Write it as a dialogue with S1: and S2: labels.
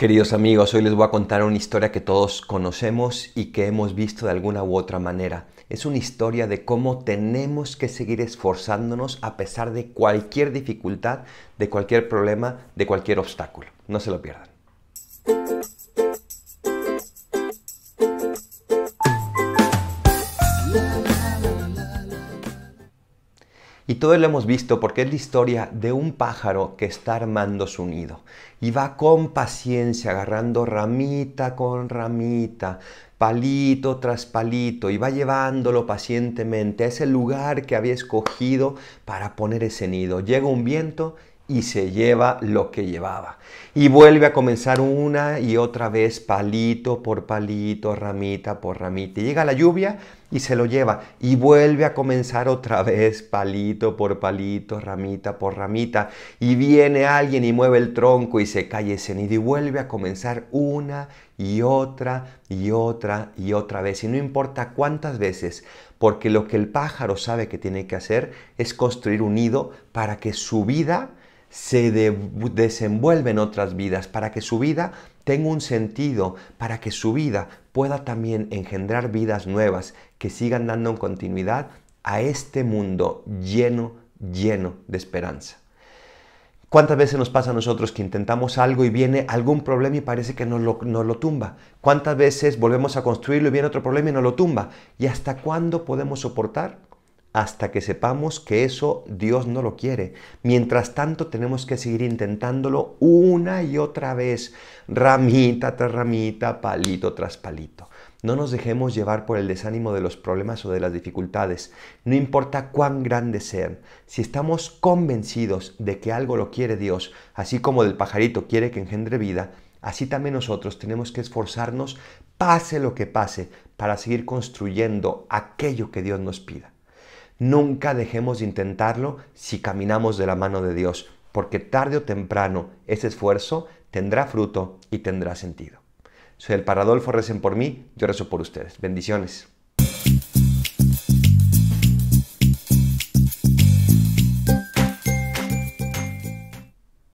S1: Queridos amigos, hoy les voy a contar una historia que todos conocemos y que hemos visto de alguna u otra manera. Es una historia de cómo tenemos que seguir esforzándonos a pesar de cualquier dificultad, de cualquier problema, de cualquier obstáculo. No se lo pierdan. Y todo lo hemos visto porque es la historia de un pájaro que está armando su nido y va con paciencia agarrando ramita con ramita, palito tras palito y va llevándolo pacientemente a ese lugar que había escogido para poner ese nido. Llega un viento y se lleva lo que llevaba. Y vuelve a comenzar una y otra vez, palito por palito, ramita por ramita. Y llega la lluvia y se lo lleva. Y vuelve a comenzar otra vez, palito por palito, ramita por ramita. Y viene alguien y mueve el tronco y se cae ese nido. Y vuelve a comenzar una y otra y otra y otra vez. Y no importa cuántas veces, porque lo que el pájaro sabe que tiene que hacer es construir un nido para que su vida se desenvuelve en otras vidas, para que su vida tenga un sentido, para que su vida pueda también engendrar vidas nuevas que sigan dando continuidad a este mundo lleno, lleno de esperanza. ¿Cuántas veces nos pasa a nosotros que intentamos algo y viene algún problema y parece que nos lo, nos lo, tumba? ¿Cuántas veces volvemos a construirlo y viene otro problema y nos lo tumba? ¿Y hasta cuándo podemos soportar? Hasta que sepamos que eso Dios no lo quiere. Mientras tanto tenemos que seguir intentándolo una y otra vez, ramita tras ramita, palito tras palito. No nos dejemos llevar por el desánimo de los problemas o de las dificultades, no importa cuán grandes sean. Si estamos convencidos de que algo lo quiere Dios, así como del pajarito quiere que engendre vida, así también nosotros tenemos que esforzarnos, pase lo que pase, para seguir construyendo aquello que Dios nos pida. Nunca dejemos de intentarlo si caminamos de la mano de Dios, porque tarde o temprano ese esfuerzo tendrá fruto y tendrá sentido. Soy el Paradolfo, recen por mí, yo rezo por ustedes. Bendiciones.